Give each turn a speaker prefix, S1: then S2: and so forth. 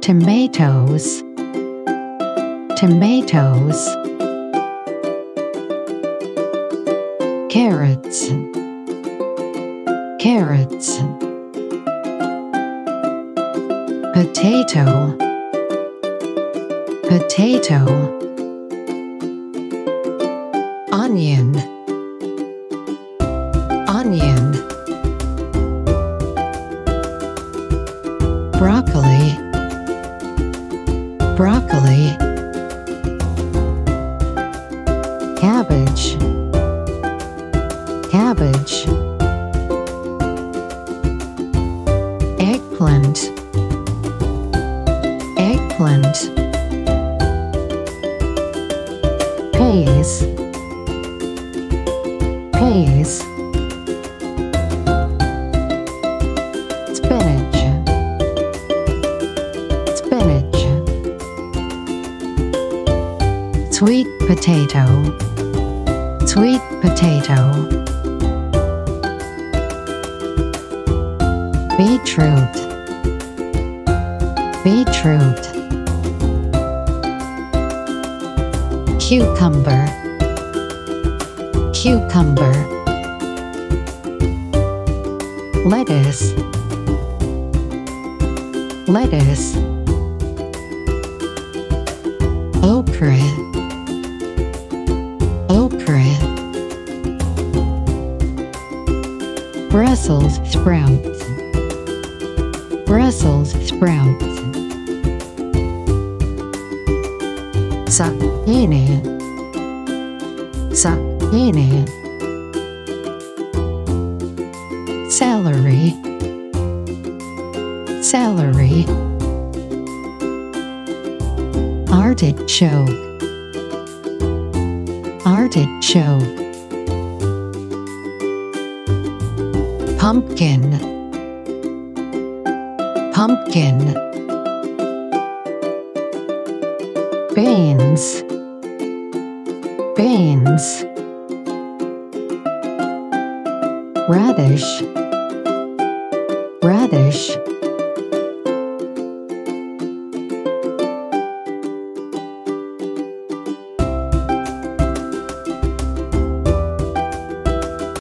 S1: tomatoes. Tomatoes. Carrots. Carrots. Potato. Potato onion. Onion. Broccoli. Broccoli. Cabbage. Cabbage. Eggplant. Eggplant. Peas peas spinach. Spinach. Sweet potato. Sweet potato. Beetroot. Beetroot. Cucumber cucumber lettuce lettuce okra okra Brussels sprouts Brussels sprouts zucchini zucchini celery. Celery. Artichoke. Artichoke. Pumpkin. Pumpkin. Beans. Beans radish. Radish